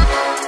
No,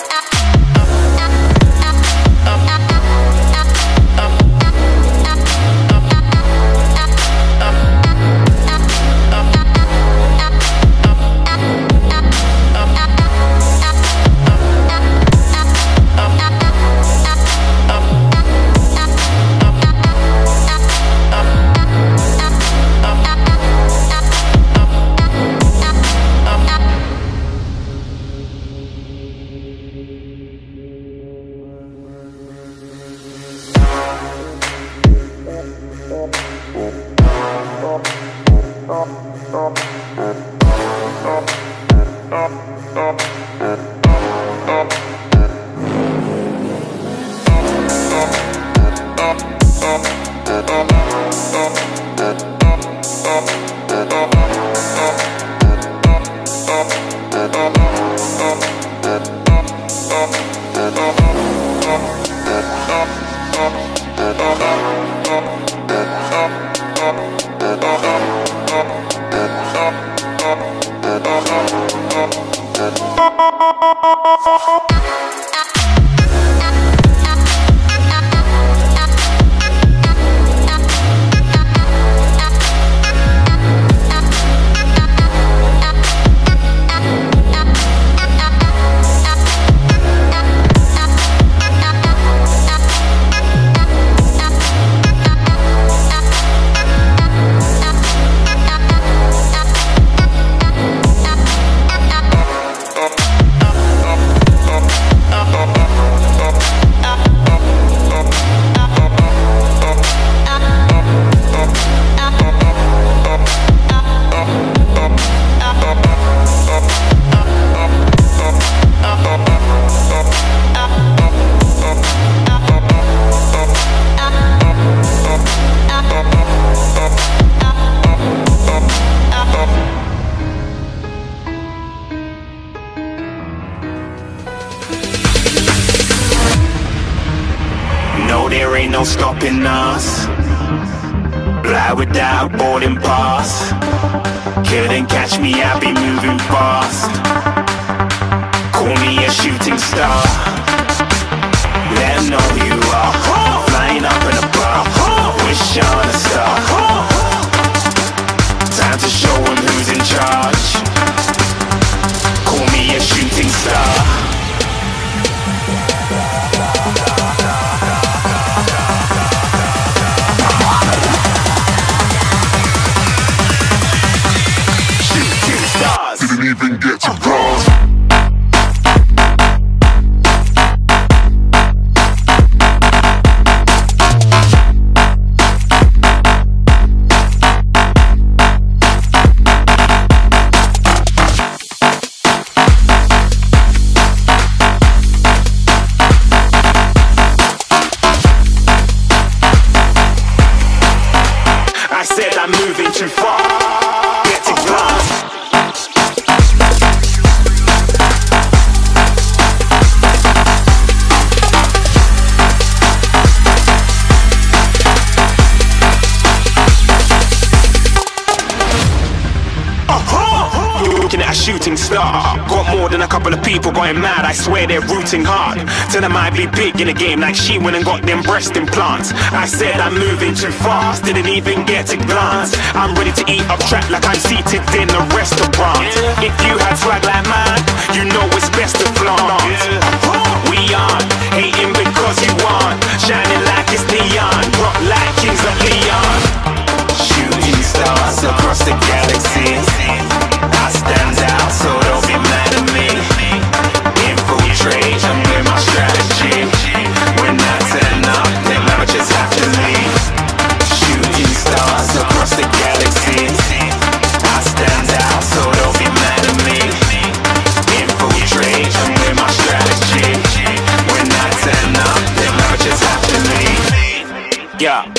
I swear they're rooting hard. Tell them I be big in the game like she went and got them breast implants. I said I'm moving too fast, didn't even get to glance. I'm ready to eat up track like I'm seated in a restaurant. If you had swag like mine, you know it's best to flaunt. We aren't hating because you want, shining like it's neon, rock like kings of Leon. Shooting stars across the galaxy. I stand out, so don't be mad